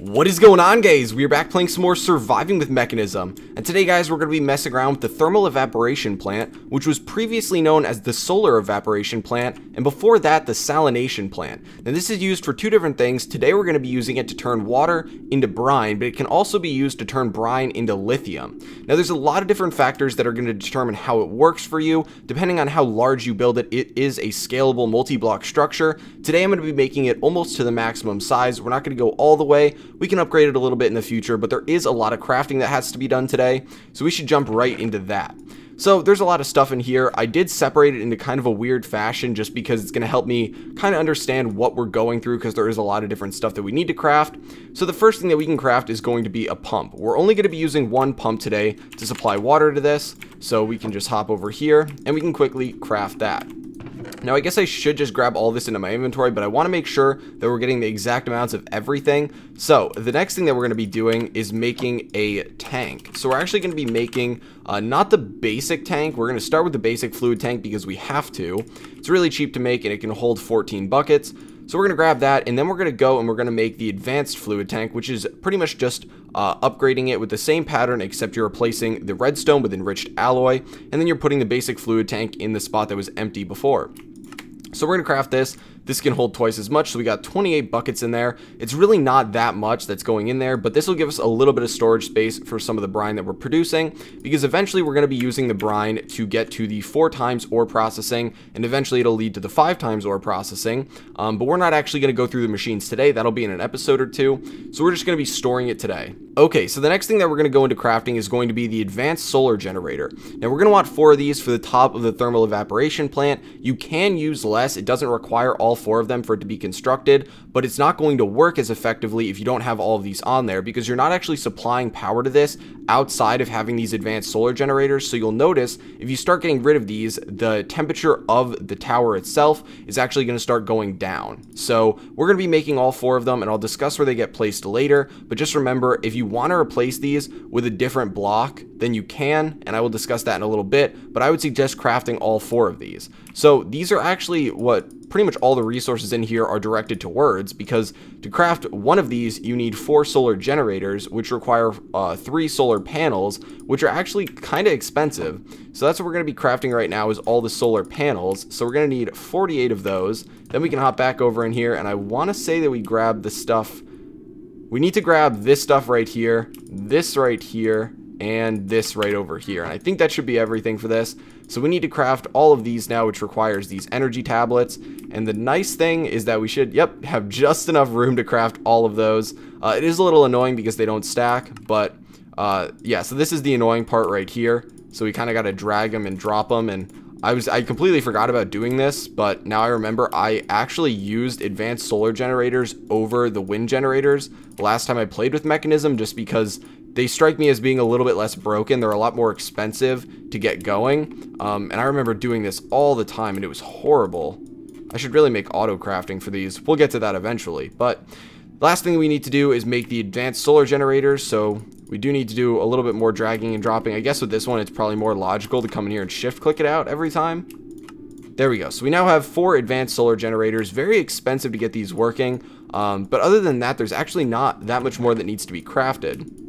What is going on guys? We are back playing some more Surviving with Mekanism, and today guys we're going to be messing around with the Thermal Evaporation Plant, which was previously known as the Solar Evaporation Plant, and before that the Salination Plant. Now this is used for two different things, today we're going to be using it to turn water into brine, but it can also be used to turn brine into lithium. Now there's a lot of different factors that are going to determine how it works for you, depending on how large you build it, it is a scalable multi-block structure. Today I'm going to be making it almost to the maximum size, we're not going to go all the way, we can upgrade it a little bit in the future, but there is a lot of crafting that has to be done today, so we should jump right into that. So there's a lot of stuff in here. I did separate it into kind of a weird fashion just because it's going to help me kind of understand what we're going through because there is a lot of different stuff that we need to craft. So the first thing that we can craft is going to be a pump. We're only going to be using one pump today to supply water to this. So we can just hop over here and we can quickly craft that. Now I guess I should just grab all this into my inventory, but I want to make sure that we're getting the exact amounts of everything. So the next thing that we're going to be doing is making a tank. So we're actually going to be making uh, not the basic tank. We're going to start with the basic fluid tank because we have to. It's really cheap to make and it can hold 14 buckets. So we're going to grab that and then we're going to go and we're going to make the advanced fluid tank, which is pretty much just uh, upgrading it with the same pattern except you're replacing the redstone with enriched alloy and then you're putting the basic fluid tank in the spot that was empty before. So we're going to craft this. This can hold twice as much, so we got 28 buckets in there. It's really not that much that's going in there, but this will give us a little bit of storage space for some of the brine that we're producing, because eventually we're going to be using the brine to get to the four times ore processing, and eventually it'll lead to the five times ore processing, um, but we're not actually going to go through the machines today. That'll be in an episode or two, so we're just going to be storing it today. Okay, so the next thing that we're going to go into crafting is going to be the advanced solar generator. Now we're going to want four of these for the top of the thermal evaporation plant. You can use less. It doesn't require all four of them for it to be constructed, but it's not going to work as effectively if you don't have all of these on there because you're not actually supplying power to this outside of having these advanced solar generators. So you'll notice if you start getting rid of these, the temperature of the tower itself is actually going to start going down. So we're going to be making all four of them and I'll discuss where they get placed later. But just remember, if you want to replace these with a different block, then you can, and I will discuss that in a little bit, but I would suggest crafting all four of these. So these are actually what pretty much all the resources in here are directed towards because to craft one of these you need four solar generators which require uh, three solar panels which are actually kind of expensive. So that's what we're going to be crafting right now is all the solar panels. So we're going to need 48 of those. Then we can hop back over in here and I want to say that we grab the stuff. We need to grab this stuff right here this right here and this right over here. And I think that should be everything for this so we need to craft all of these now, which requires these energy tablets. And the nice thing is that we should, yep, have just enough room to craft all of those. Uh, it is a little annoying because they don't stack, but uh, yeah, so this is the annoying part right here. So we kind of got to drag them and drop them. And I was I completely forgot about doing this, but now I remember I actually used advanced solar generators over the wind generators last time I played with Mekanism just because they strike me as being a little bit less broken. They're a lot more expensive to get going. Um, and I remember doing this all the time and it was horrible. I should really make auto crafting for these. We'll get to that eventually. But last thing we need to do is make the advanced solar generators. So we do need to do a little bit more dragging and dropping. I guess with this one, it's probably more logical to come in here and shift click it out every time. There we go. So we now have four advanced solar generators. Very expensive to get these working. Um, but other than that, there's actually not that much more that needs to be crafted.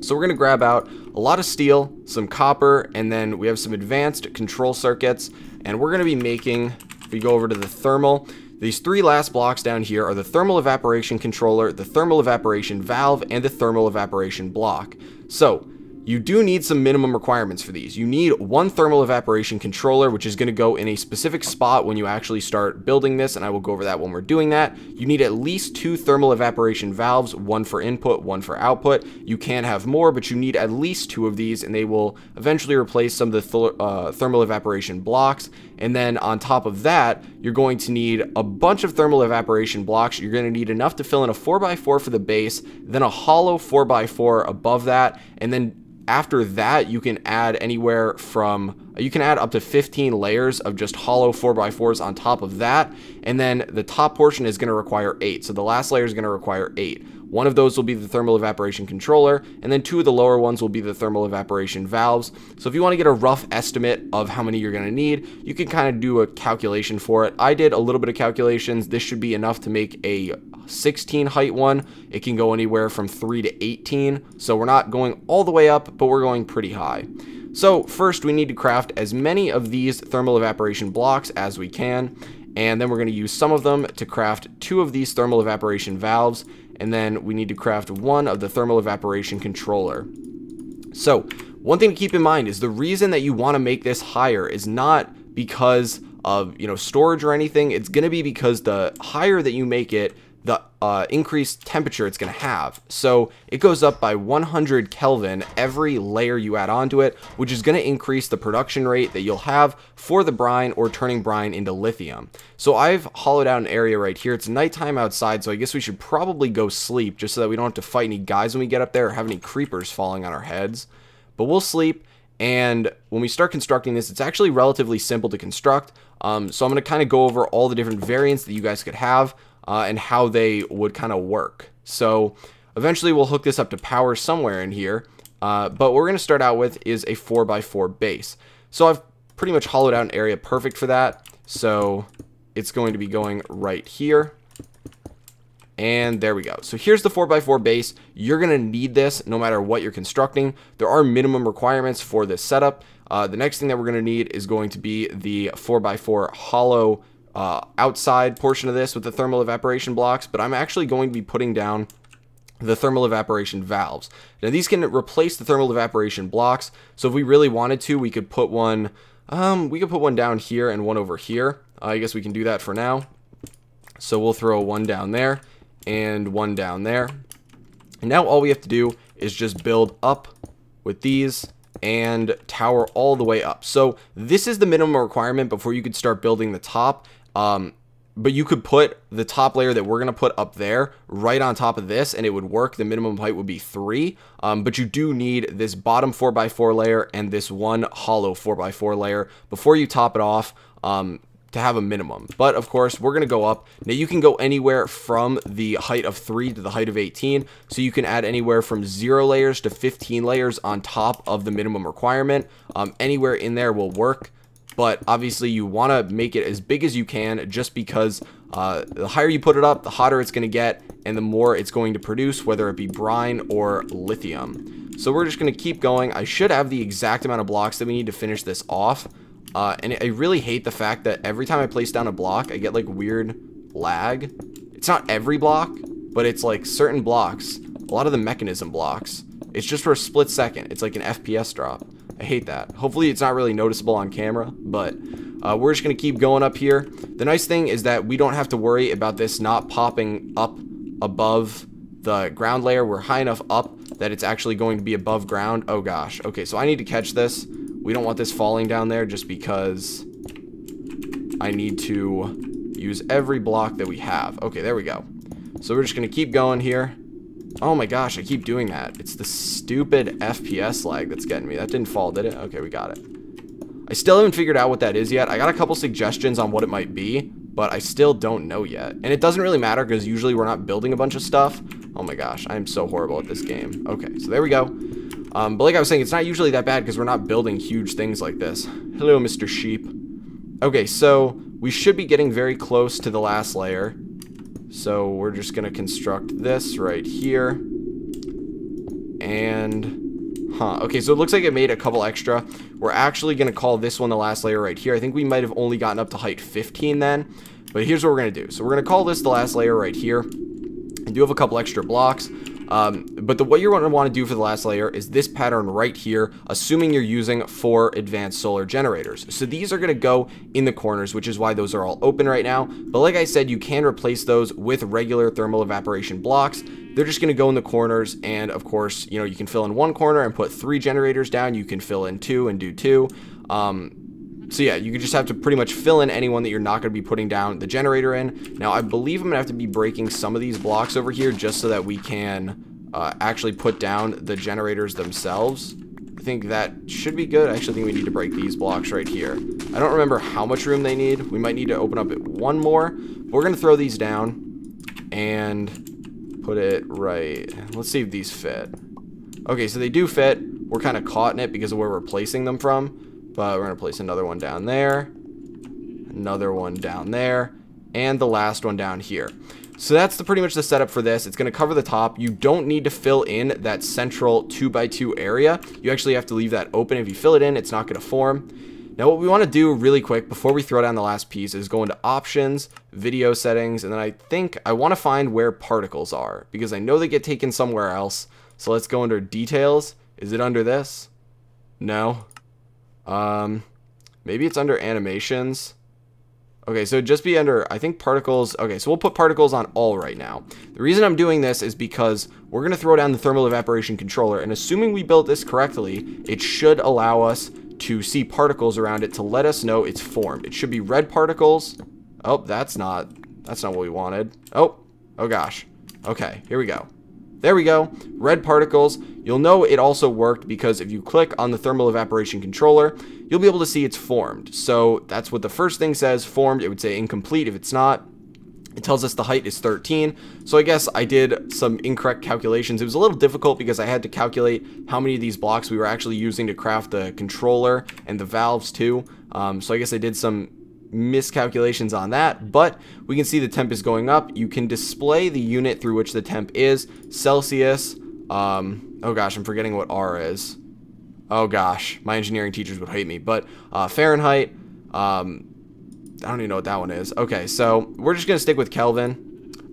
So we're going to grab out a lot of steel, some copper, and then we have some advanced control circuits. And we're going to be making, if we go over to the thermal, these three last blocks down here are the thermal evaporation controller, the thermal evaporation valve, and the thermal evaporation block. So you do need some minimum requirements for these. You need one thermal evaporation controller, which is going to go in a specific spot when you actually start building this, and I will go over that when we're doing that. You need at least two thermal evaporation valves, one for input, one for output. You can have more, but you need at least two of these, and they will eventually replace some of the th uh, thermal evaporation blocks. And then on top of that, you're going to need a bunch of thermal evaporation blocks. You're going to need enough to fill in a 4x4 for the base, then a hollow 4x4 above that, and then after that, you can add anywhere from, you can add up to 15 layers of just hollow 4x4s on top of that. And then the top portion is going to require 8. So the last layer is going to require 8. One of those will be the thermal evaporation controller, and then two of the lower ones will be the thermal evaporation valves. So if you want to get a rough estimate of how many you're going to need, you can kind of do a calculation for it. I did a little bit of calculations. This should be enough to make a 16 height one. It can go anywhere from 3 to 18, so we're not going all the way up, but we're going pretty high. So first we need to craft as many of these thermal evaporation blocks as we can, and then we're going to use some of them to craft two of these thermal evaporation valves, and then we need to craft one of the thermal evaporation controller. So one thing to keep in mind is the reason that you want to make this higher is not because of you know storage or anything it's going to be because the higher that you make it the uh, increased temperature it's going to have. So it goes up by 100 Kelvin every layer you add onto it, which is going to increase the production rate that you'll have for the brine or turning brine into lithium. So I've hollowed out an area right here. It's nighttime outside, so I guess we should probably go sleep just so that we don't have to fight any guys when we get up there or have any creepers falling on our heads. But we'll sleep. And when we start constructing this, it's actually relatively simple to construct. Um, so I'm going to kind of go over all the different variants that you guys could have uh, and how they would kind of work. So eventually we'll hook this up to power somewhere in here. Uh, but what we're going to start out with is a 4x4 base. So I've pretty much hollowed out an area perfect for that. So it's going to be going right here. And there we go. So here's the 4x4 base. You're going to need this no matter what you're constructing. There are minimum requirements for this setup. Uh, the next thing that we're going to need is going to be the 4x4 hollow uh, outside portion of this with the thermal evaporation blocks, but I'm actually going to be putting down the thermal evaporation valves. Now these can replace the thermal evaporation blocks, so if we really wanted to, we could put one, um, we could put one down here and one over here. Uh, I guess we can do that for now. So we'll throw one down there and one down there. And now all we have to do is just build up with these and tower all the way up. So this is the minimum requirement before you could start building the top. Um, but you could put the top layer that we're going to put up there right on top of this and it would work. The minimum height would be three, um, but you do need this bottom four by four layer and this one hollow four by four layer before you top it off um, to have a minimum. But of course, we're going to go up. Now you can go anywhere from the height of 3 to the height of 18, so you can add anywhere from 0 layers to 15 layers on top of the minimum requirement. Um, anywhere in there will work but obviously you want to make it as big as you can just because uh, the higher you put it up, the hotter it's going to get, and the more it's going to produce, whether it be brine or lithium. So we're just going to keep going. I should have the exact amount of blocks that we need to finish this off. Uh, and I really hate the fact that every time I place down a block, I get like weird lag. It's not every block, but it's like certain blocks. A lot of the Mekanism blocks. It's just for a split second. It's like an FPS drop. I hate that. Hopefully it's not really noticeable on camera, but uh, we're just going to keep going up here. The nice thing is that we don't have to worry about this not popping up above the ground layer. We're high enough up that it's actually going to be above ground. Oh gosh. Okay, so I need to catch this. We don't want this falling down there just because I need to use every block that we have. Okay, there we go. So we're just going to keep going here. Oh my gosh, I keep doing that. It's the stupid FPS lag that's getting me. That didn't fall, did it? Okay, we got it. I still haven't figured out what that is yet. I got a couple suggestions on what it might be, but I still don't know yet. And it doesn't really matter because usually we're not building a bunch of stuff. Oh my gosh, I am so horrible at this game. Okay, so there we go. Um, but like I was saying, it's not usually that bad because we're not building huge things like this. Hello, Mr. Sheep. Okay, so we should be getting very close to the last layer. So we're just going to construct this right here. And, huh, okay, so it looks like it made a couple extra. We're actually going to call this one the last layer right here. I think we might have only gotten up to height 15 then. But here's what we're going to do. So we're going to call this the last layer right here. I do have a couple extra blocks. Um, but the, what you're going to want to do for the last layer is this pattern right here, assuming you're using four advanced solar generators. So these are going to go in the corners, which is why those are all open right now. But like I said, you can replace those with regular thermal evaporation blocks. They're just going to go in the corners. And of course, you know, you can fill in one corner and put three generators down. You can fill in two and do two. Um, so yeah, you just have to pretty much fill in anyone that you're not going to be putting down the generator in. Now, I believe I'm going to have to be breaking some of these blocks over here just so that we can uh, actually put down the generators themselves. I think that should be good. I actually think we need to break these blocks right here. I don't remember how much room they need. We might need to open up it one more. We're going to throw these down and put it right. Let's see if these fit. Okay, so they do fit. We're kind of caught in it because of where we're placing them from. But we're going to place another one down there. Another one down there. And the last one down here. So that's the, pretty much the setup for this. It's going to cover the top. You don't need to fill in that central 2x2 area. You actually have to leave that open. If you fill it in, it's not going to form. Now what we want to do really quick before we throw down the last piece is go into options, video settings, and then I think I want to find where particles are because I know they get taken somewhere else. So let's go under details. Is it under this? No. Um, maybe it's under animations. Okay, so just be under, I think particles, okay, so we'll put particles on all right now. The reason I'm doing this is because we're going to throw down the thermal evaporation controller, and assuming we built this correctly, it should allow us to see particles around it to let us know it's formed. It should be red particles. Oh, that's not, that's not what we wanted. Oh, oh gosh. Okay, here we go. There we go, red particles. You'll know it also worked because if you click on the thermal evaporation controller, you'll be able to see it's formed. So that's what the first thing says, formed. It would say incomplete if it's not. It tells us the height is 13. So I guess I did some incorrect calculations. It was a little difficult because I had to calculate how many of these blocks we were actually using to craft the controller and the valves too. Um, so I guess I did some miscalculations on that, but we can see the temp is going up. You can display the unit through which the temp is. Celsius, um, oh gosh, I'm forgetting what R is. Oh gosh, my engineering teachers would hate me, but uh, Fahrenheit, um, I don't even know what that one is. Okay, so we're just going to stick with Kelvin.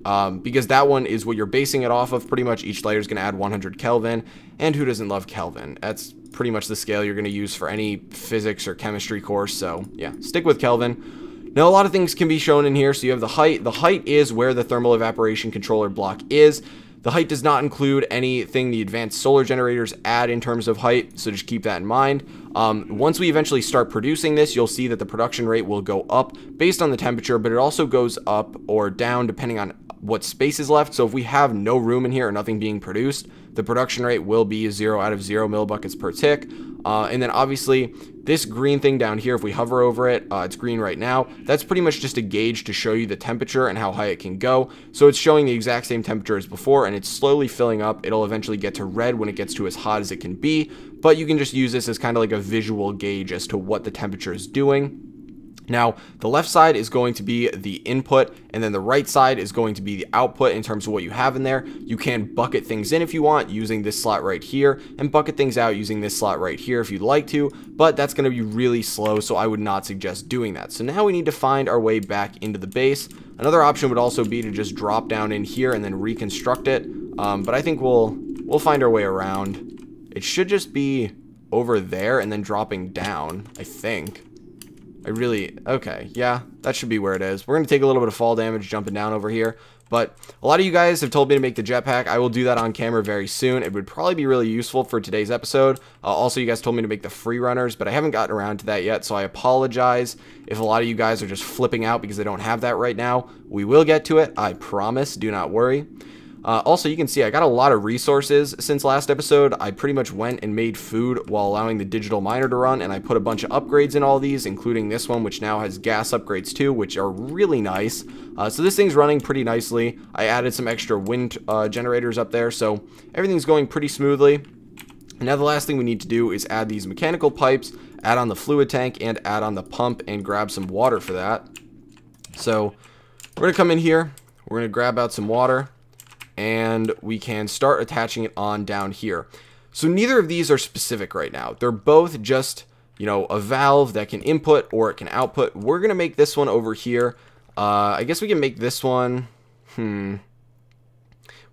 Um, because that one is what you're basing it off of. Pretty much each layer is going to add 100 Kelvin, and who doesn't love Kelvin? That's pretty much the scale you're going to use for any physics or chemistry course. So yeah, stick with Kelvin. Now a lot of things can be shown in here. So you have the height. The height is where the thermal evaporation controller block is. The height does not include anything the advanced solar generators add in terms of height, so just keep that in mind. Um, once we eventually start producing this, you'll see that the production rate will go up based on the temperature, but it also goes up or down depending on what space is left. So if we have no room in here or nothing being produced, the production rate will be 0 out of 0 millibuckets per tick. Uh, and then obviously this green thing down here, if we hover over it, uh, it's green right now. That's pretty much just a gauge to show you the temperature and how high it can go. So it's showing the exact same temperature as before and it's slowly filling up. It'll eventually get to red when it gets to as hot as it can be. But you can just use this as kind of like a visual gauge as to what the temperature is doing. Now, the left side is going to be the input, and then the right side is going to be the output in terms of what you have in there. You can bucket things in if you want using this slot right here, and bucket things out using this slot right here if you'd like to, but that's going to be really slow, so I would not suggest doing that. So now we need to find our way back into the base. Another option would also be to just drop down in here and then reconstruct it, um, but I think we'll, we'll find our way around. It should just be over there and then dropping down, I think. I really, okay, yeah, that should be where it is. We're going to take a little bit of fall damage jumping down over here, but a lot of you guys have told me to make the jetpack. I will do that on camera very soon. It would probably be really useful for today's episode. Uh, also, you guys told me to make the free runners, but I haven't gotten around to that yet, so I apologize if a lot of you guys are just flipping out because I don't have that right now. We will get to it, I promise, do not worry. Uh, also, you can see I got a lot of resources since last episode. I pretty much went and made food while allowing the digital miner to run, and I put a bunch of upgrades in all these, including this one, which now has gas upgrades too, which are really nice. Uh, so this thing's running pretty nicely. I added some extra wind uh, generators up there, so everything's going pretty smoothly. Now the last thing we need to do is add these mechanical pipes, add on the fluid tank, and add on the pump, and grab some water for that. So we're going to come in here, we're going to grab out some water, and we can start attaching it on down here. So neither of these are specific right now. They're both just, you know, a valve that can input or it can output. We're going to make this one over here. Uh, I guess we can make this one, hmm,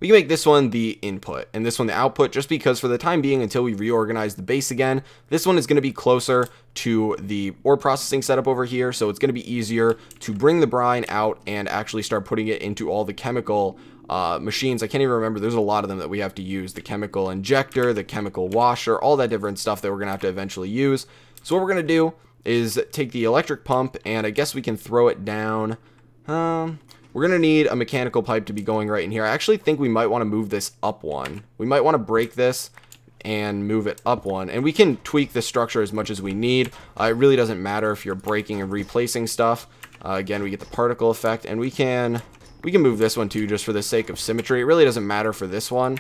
we can make this one the input and this one the output just because for the time being until we reorganize the base again, this one is going to be closer to the ore processing setup over here. So it's going to be easier to bring the brine out and actually start putting it into all the chemical uh, machines. I can't even remember. There's a lot of them that we have to use. The chemical injector, the chemical washer, all that different stuff that we're going to have to eventually use. So what we're going to do is take the electric pump and I guess we can throw it down. Um, we're going to need a mechanical pipe to be going right in here. I actually think we might want to move this up one. We might want to break this and move it up one. And we can tweak the structure as much as we need. Uh, it really doesn't matter if you're breaking and replacing stuff. Uh, again, we get the particle effect and we can We can move this one too just for the sake of symmetry. It really doesn't matter for this one.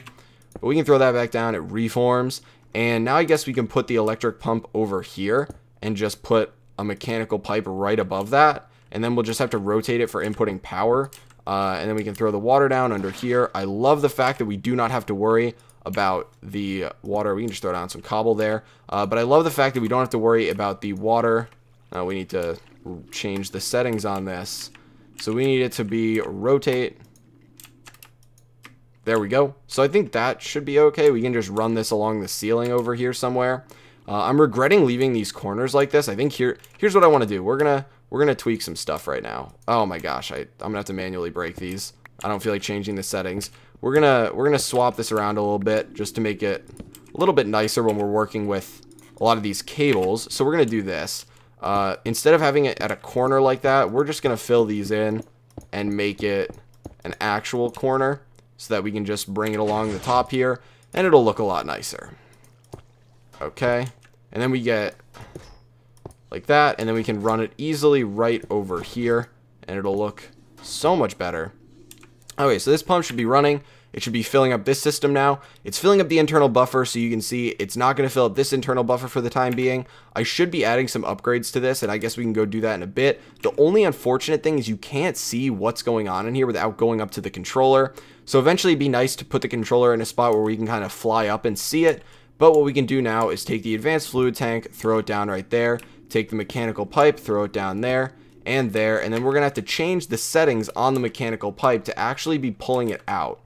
But we can throw that back down. It reforms. And now I guess we can put the electric pump over here and just put a mechanical pipe right above that. And then we'll just have to rotate it for inputting power. Uh, and then we can throw the water down under here. I love the fact that we do not have to worry about the water. We can just throw down some cobble there. Uh, but I love the fact that we don't have to worry about the water. Uh, we need to change the settings on this. So we need it to be rotate. There we go. So I think that should be okay. We can just run this along the ceiling over here somewhere. Uh, I'm regretting leaving these corners like this. I think here, here's what I want to do. We're gonna we're gonna tweak some stuff right now. Oh my gosh, I I'm gonna have to manually break these. I don't feel like changing the settings. We're gonna we're gonna swap this around a little bit just to make it a little bit nicer when we're working with a lot of these cables. So we're gonna do this. Uh, instead of having it at a corner like that, we're just gonna fill these in and make it an actual corner so that we can just bring it along the top here and it'll look a lot nicer. Okay, and then we get like that, and then we can run it easily right over here, and it'll look so much better. Okay, so this pump should be running. It should be filling up this system now. It's filling up the internal buffer, so you can see it's not going to fill up this internal buffer for the time being. I should be adding some upgrades to this, and I guess we can go do that in a bit. The only unfortunate thing is you can't see what's going on in here without going up to the controller. So eventually it'd be nice to put the controller in a spot where we can kind of fly up and see it. But what we can do now is take the advanced fluid tank, throw it down right there, take the mechanical pipe, throw it down there, and there, and then we're going to have to change the settings on the mechanical pipe to actually be pulling it out.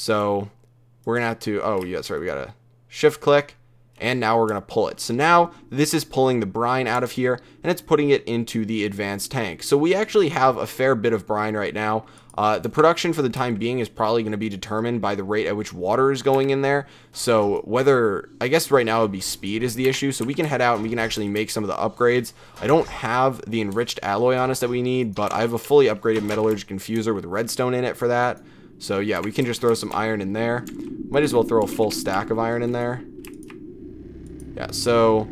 So we're going to have to, oh yeah, sorry, we got to shift click, and now we're going to pull it. So now this is pulling the brine out of here, and it's putting it into the advanced tank. So we actually have a fair bit of brine right now. Uh, the production for the time being is probably going to be determined by the rate at which water is going in there. So whether, I guess right now it would be speed is the issue. So we can head out and we can actually make some of the upgrades. I don't have the enriched alloy on us that we need, but I have a fully upgraded metallurgic infuser with redstone in it for that. So yeah, we can just throw some iron in there. Might as well throw a full stack of iron in there. Yeah, so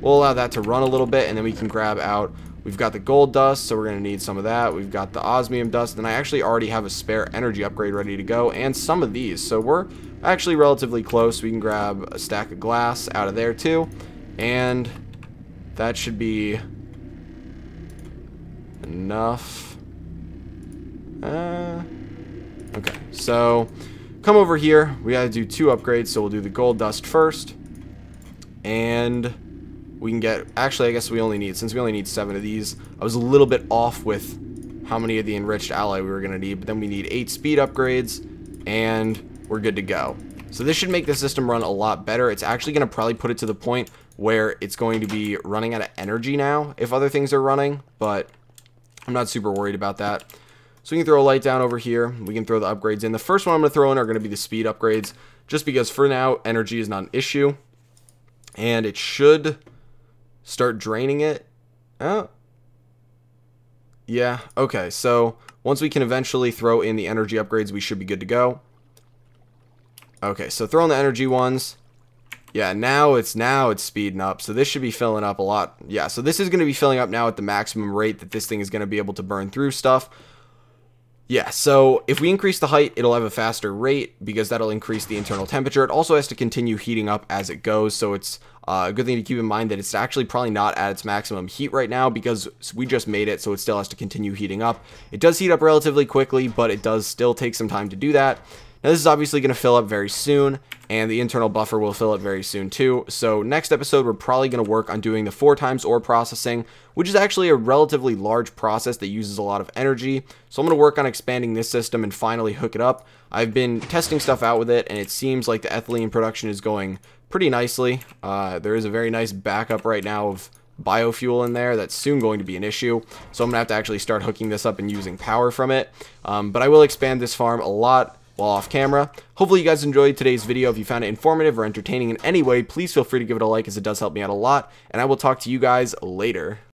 we'll allow that to run a little bit and then we can grab out We've got the gold dust, so we're going to need some of that. We've got the osmium dust, and I actually already have a spare energy upgrade ready to go, and some of these. So we're actually relatively close. We can grab a stack of glass out of there too, and that should be enough. Uh, okay, so come over here. We got to do two upgrades, so we'll do the gold dust first, and we can get, actually I guess we only need, since we only need seven of these, I was a little bit off with how many of the enriched alloy we were going to need, but then we need eight speed upgrades, and we're good to go. So this should make the system run a lot better. It's actually going to probably put it to the point where it's going to be running out of energy now if other things are running, but I'm not super worried about that. So we can throw a light down over here. We can throw the upgrades in. The first one I'm going to throw in are going to be the speed upgrades, just because for now, energy is not an issue. And it should start draining it. Oh. Yeah, okay, so once we can eventually throw in the energy upgrades, we should be good to go. Okay, so throw in the energy ones. Yeah, now it's now it's speeding up. So this should be filling up a lot. Yeah, so this is going to be filling up now at the maximum rate that this thing is going to be able to burn through stuff. Yeah, so if we increase the height, it'll have a faster rate because that'll increase the internal temperature. It also has to continue heating up as it goes, so it's uh, a good thing to keep in mind that it's actually probably not at its maximum heat right now because we just made it, so it still has to continue heating up. It does heat up relatively quickly, but it does still take some time to do that. Now this is obviously going to fill up very soon, and the internal buffer will fill up very soon too. So next episode, we're probably going to work on doing the four times ore processing, which is actually a relatively large process that uses a lot of energy. So I'm going to work on expanding this system and finally hook it up. I've been testing stuff out with it, and it seems like the ethylene production is going pretty nicely. Uh, there is a very nice backup right now of biofuel in there that's soon going to be an issue so I'm gonna have to actually start hooking this up and using power from it um, but I will expand this farm a lot while off camera. Hopefully you guys enjoyed today's video. If you found it informative or entertaining in any way, please feel free to give it a like as it does help me out a lot. And I will talk to you guys later.